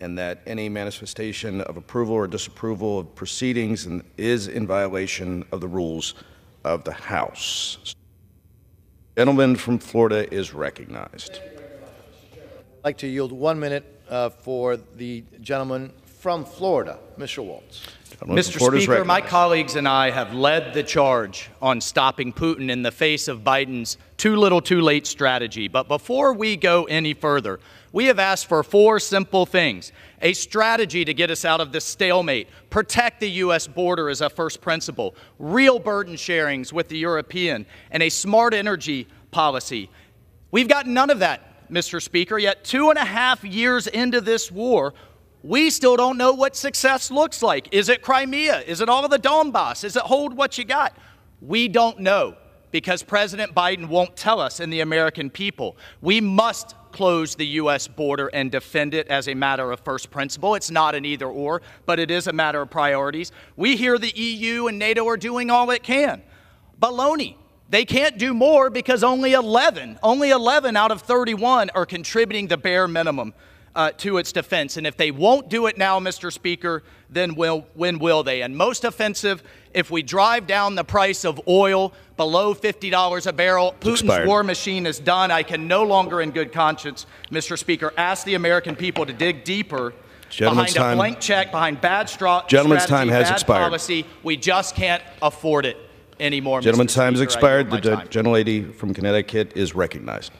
and that any manifestation of approval or disapproval of proceedings in- is in violation of the rules of the House. Gentleman from Florida is recognized. I'd like to yield one minute uh, for the gentleman from Florida, Mr. Waltz. Mr. Florida is Speaker, my colleagues and I have led the charge on stopping Putin in the face of Biden's too little, too late strategy. But before we go any further, we have asked for four simple things a strategy to get us out of this stalemate, protect the U.S. border as a first principle, real burden sharings with the European, and a smart energy policy. We've got none of that, Mr. Speaker, yet two and a half years into this war, we still don't know what success looks like. Is it Crimea? Is it all of the Donbass? Is it hold what you got? We don't know because President Biden won't tell us and the American people. We must close the U.S. border and defend it as a matter of first principle. It's not an either or, but it is a matter of priorities. We hear the EU and NATO are doing all it can. Baloney. They can't do more because only 11, only 11 out of 31 are contributing the bare minimum uh, to its defense. And if they won't do it now, Mr. Speaker, then will, when will they? And most offensive, if we drive down the price of oil below $50 a barrel, Putin's expired. war machine is done. I can no longer, in good conscience, Mr. Speaker, ask the American people to dig deeper. Gentleman's behind time- a blank check, behind bad straw, Gentleman's strategy, time has bad expired. policy, we just can't afford it anymore. Mr. Gentleman's time has expired. The time. gentlelady from Connecticut is recognized.